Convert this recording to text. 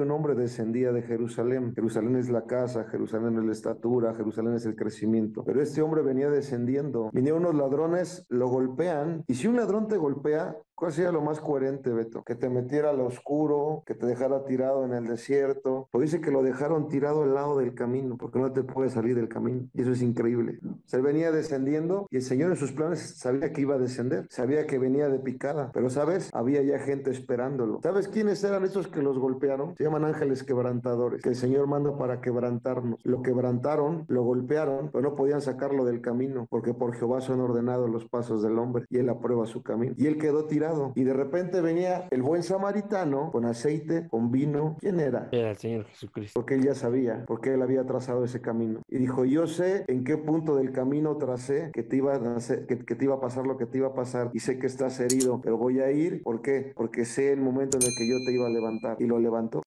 un hombre descendía de Jerusalén. Jerusalén es la casa, Jerusalén es la estatura, Jerusalén es el crecimiento. Pero este hombre venía descendiendo. Vinieron unos ladrones, lo golpean. Y si un ladrón te golpea, ¿Cuál sería lo más coherente, Beto? Que te metiera al oscuro, que te dejara tirado en el desierto. O dice que lo dejaron tirado al lado del camino, porque no te puede salir del camino. Y eso es increíble. Se venía descendiendo y el Señor en sus planes sabía que iba a descender, sabía que venía de picada. Pero, ¿sabes? Había ya gente esperándolo. ¿Sabes quiénes eran esos que los golpearon? Se llaman ángeles quebrantadores, que el Señor manda para quebrantarnos. Lo quebrantaron, lo golpearon, pero no podían sacarlo del camino, porque por Jehová son ordenados los pasos del hombre y él aprueba su camino. Y él quedó tirado y de repente venía el buen samaritano con aceite, con vino. ¿Quién era? Era el Señor Jesucristo. Porque él ya sabía, porque él había trazado ese camino. Y dijo, yo sé en qué punto del camino tracé que te iba a, hacer, que, que te iba a pasar lo que te iba a pasar. Y sé que estás herido, pero voy a ir. ¿Por qué? Porque sé el momento en el que yo te iba a levantar. Y lo levantó.